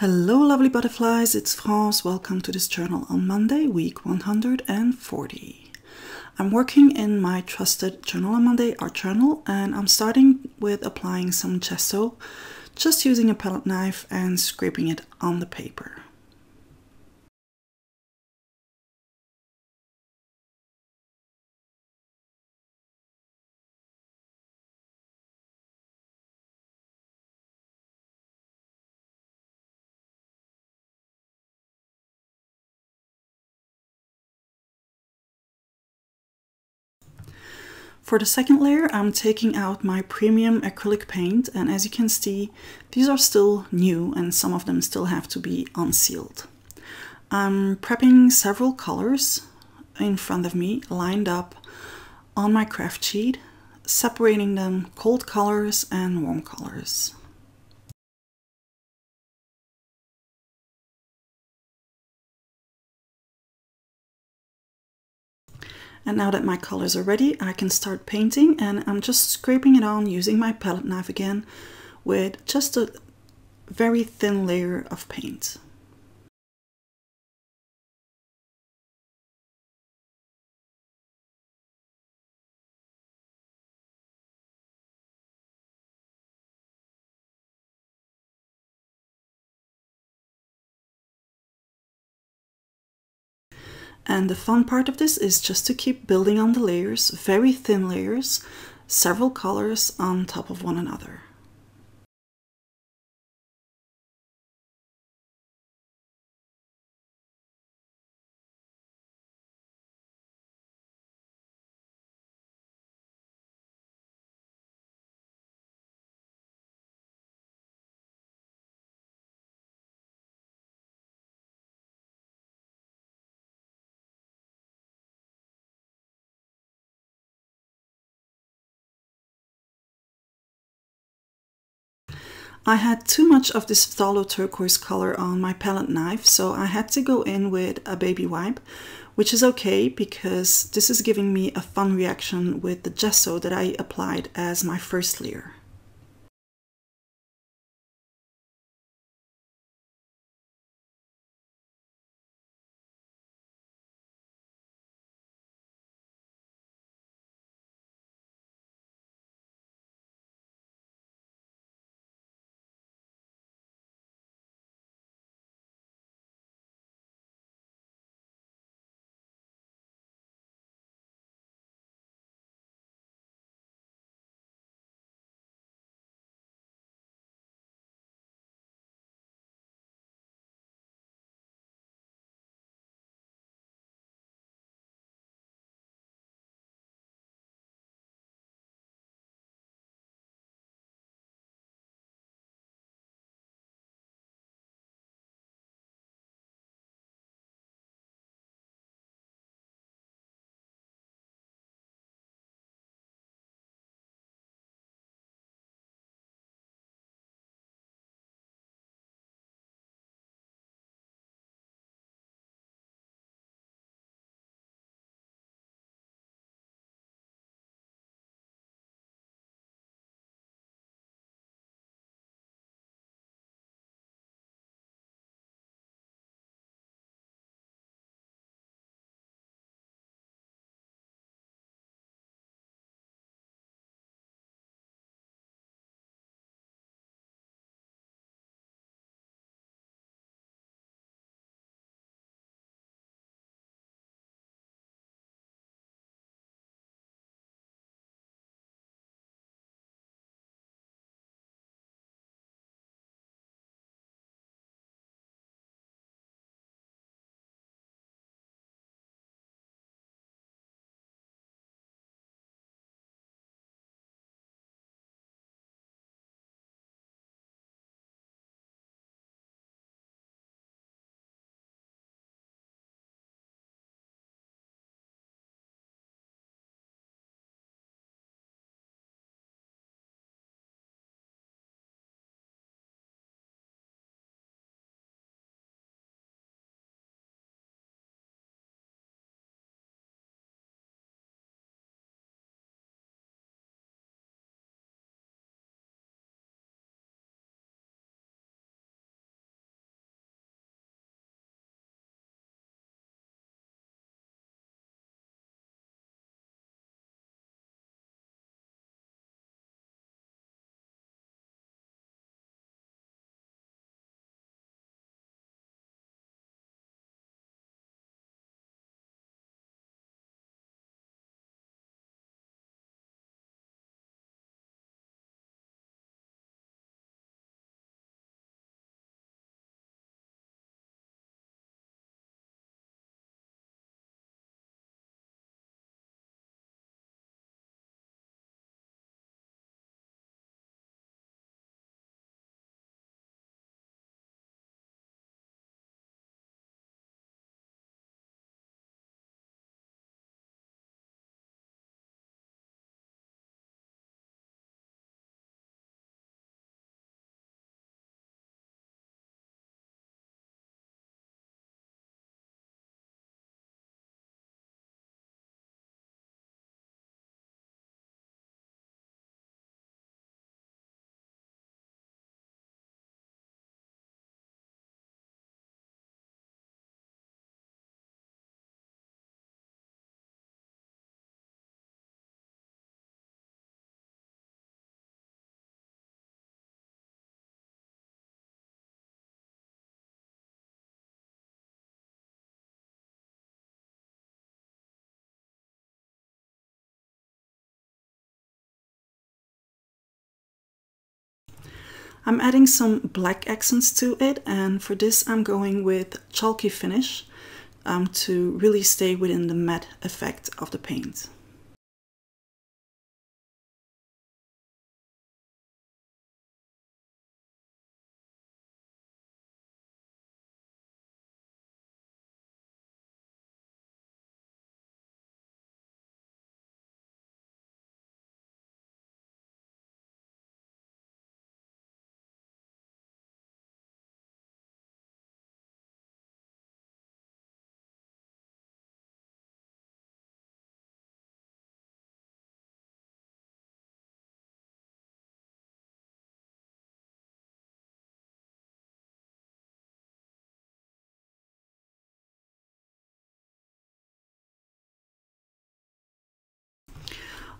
Hello lovely butterflies, it's France. Welcome to this journal on Monday, week 140. I'm working in my trusted Journal on Monday art journal and I'm starting with applying some gesso, just using a palette knife and scraping it on the paper. For the second layer, I'm taking out my premium acrylic paint, and as you can see, these are still new and some of them still have to be unsealed. I'm prepping several colors in front of me, lined up on my craft sheet, separating them cold colors and warm colors. And now that my colors are ready, I can start painting and I'm just scraping it on using my palette knife again with just a very thin layer of paint. And the fun part of this is just to keep building on the layers, very thin layers, several colors on top of one another. I had too much of this phthalo turquoise color on my palette knife, so I had to go in with a baby wipe, which is okay because this is giving me a fun reaction with the gesso that I applied as my first layer. I'm adding some black accents to it and for this I'm going with chalky finish um, to really stay within the matte effect of the paint.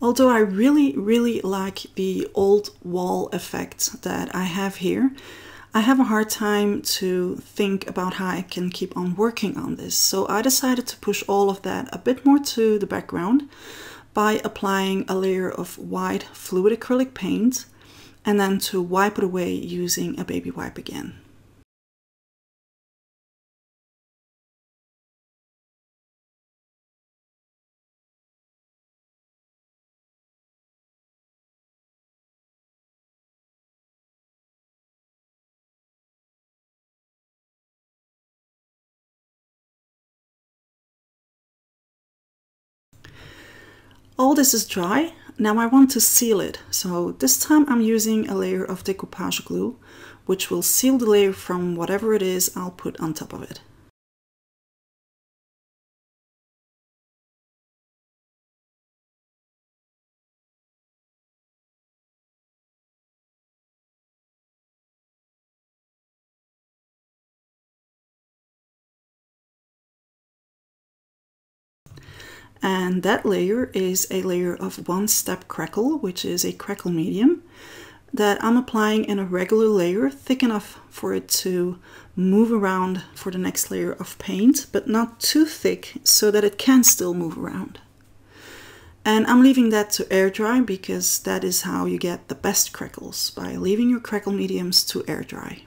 Although I really, really like the old wall effect that I have here, I have a hard time to think about how I can keep on working on this. So I decided to push all of that a bit more to the background by applying a layer of white fluid acrylic paint and then to wipe it away using a baby wipe again. All this is dry. Now I want to seal it. So this time I'm using a layer of decoupage glue, which will seal the layer from whatever it is I'll put on top of it. And that layer is a layer of one step crackle, which is a crackle medium that I'm applying in a regular layer, thick enough for it to move around for the next layer of paint, but not too thick so that it can still move around. And I'm leaving that to air dry because that is how you get the best crackles, by leaving your crackle mediums to air dry.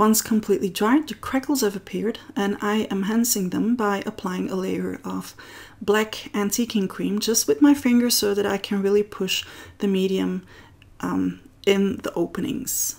Once completely dried, the crackles have appeared and I am enhancing them by applying a layer of black antiquing cream just with my finger so that I can really push the medium um, in the openings.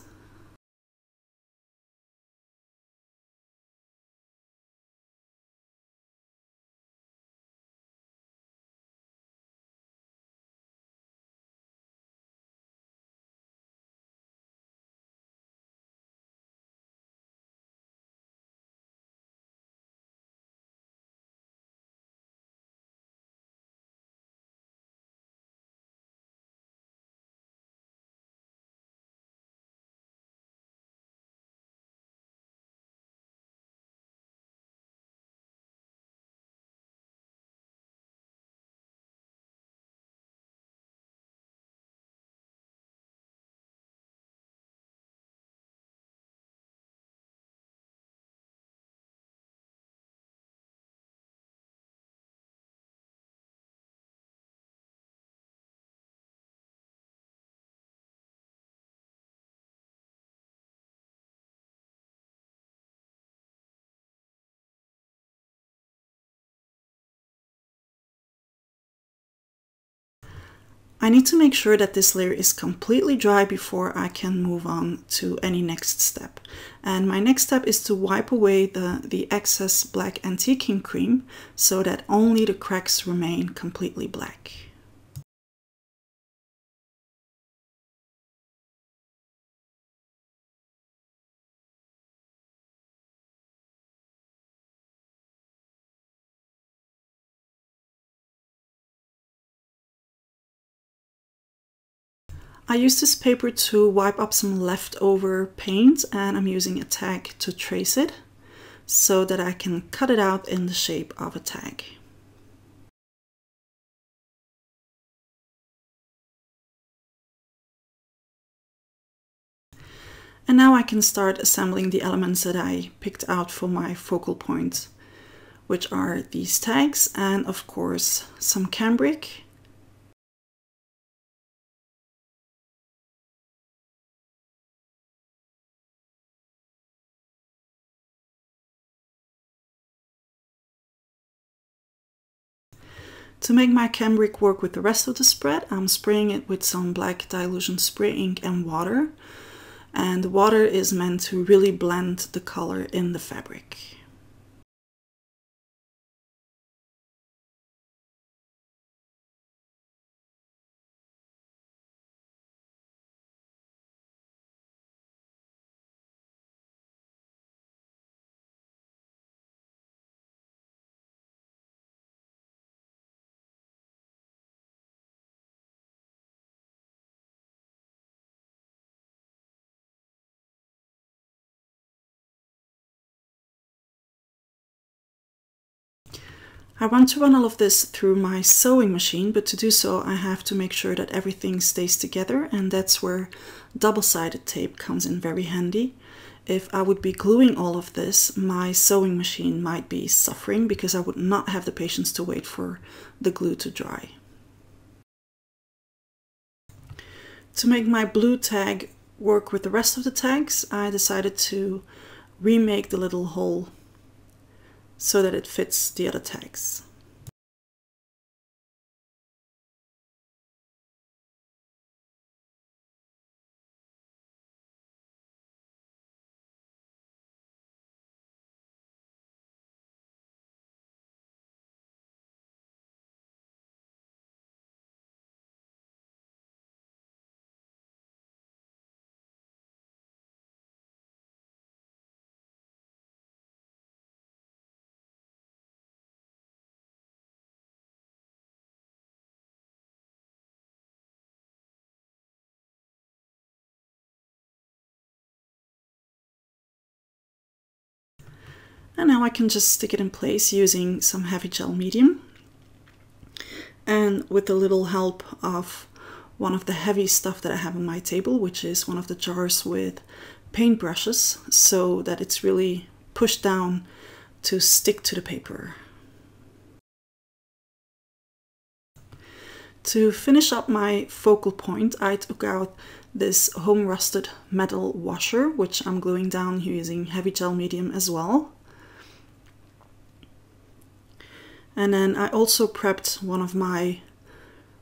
I need to make sure that this layer is completely dry before I can move on to any next step. And my next step is to wipe away the, the excess black antiquing cream so that only the cracks remain completely black. I use this paper to wipe up some leftover paint and I'm using a tag to trace it so that I can cut it out in the shape of a tag. And now I can start assembling the elements that I picked out for my focal point, which are these tags and of course some cambric To make my cambric work with the rest of the spread, I'm spraying it with some black Dylusions spray ink and water. And the water is meant to really blend the color in the fabric. I want to run all of this through my sewing machine, but to do so I have to make sure that everything stays together and that's where double-sided tape comes in very handy. If I would be gluing all of this, my sewing machine might be suffering because I would not have the patience to wait for the glue to dry. To make my blue tag work with the rest of the tags, I decided to remake the little hole so that it fits the other tags. And now I can just stick it in place using some heavy gel medium. And with a little help of one of the heavy stuff that I have on my table, which is one of the jars with paint brushes, so that it's really pushed down to stick to the paper. To finish up my focal point, I took out this home rusted metal washer, which I'm gluing down using heavy gel medium as well. And then I also prepped one of my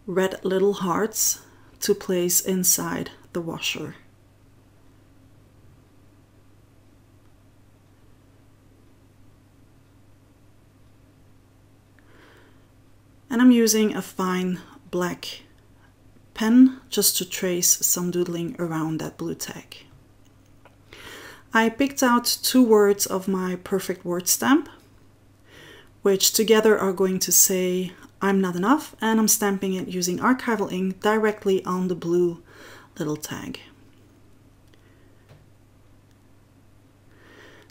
red little hearts to place inside the washer. And I'm using a fine black pen just to trace some doodling around that blue tag. I picked out two words of my perfect word stamp which together are going to say I'm not enough and I'm stamping it using archival ink directly on the blue little tag.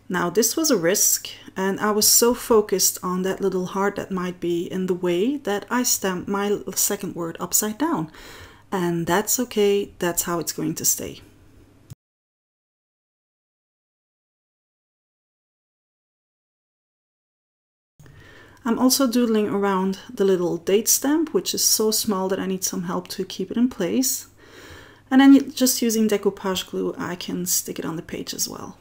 Now this was a risk and I was so focused on that little heart that might be in the way that I stamped my second word upside down. And that's okay, that's how it's going to stay. I'm also doodling around the little date stamp, which is so small that I need some help to keep it in place. And then just using decoupage glue, I can stick it on the page as well.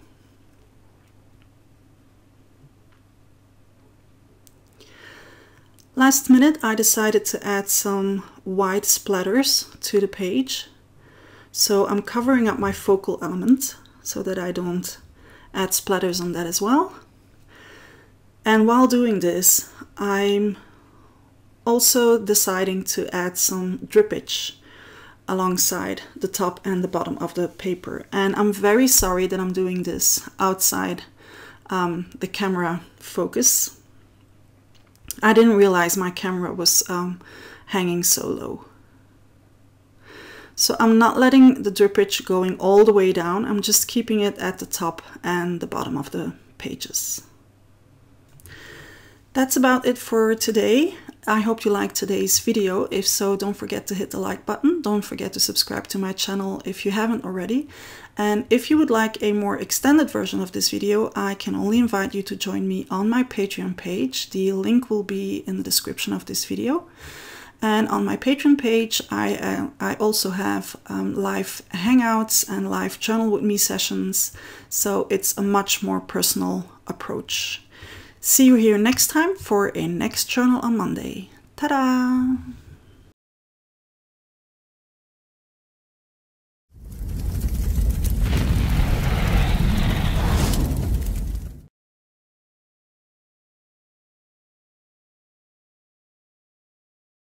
Last minute, I decided to add some white splatters to the page. So I'm covering up my focal element so that I don't add splatters on that as well. And while doing this, I'm also deciding to add some drippage alongside the top and the bottom of the paper. And I'm very sorry that I'm doing this outside um, the camera focus. I didn't realize my camera was um, hanging so low. So I'm not letting the drippage going all the way down. I'm just keeping it at the top and the bottom of the pages. That's about it for today. I hope you liked today's video. If so, don't forget to hit the like button. Don't forget to subscribe to my channel if you haven't already. And if you would like a more extended version of this video, I can only invite you to join me on my Patreon page. The link will be in the description of this video. And on my Patreon page, I, uh, I also have um, live hangouts and live journal with me sessions. So it's a much more personal approach. See you here next time for a next journal on Monday. Ta-da!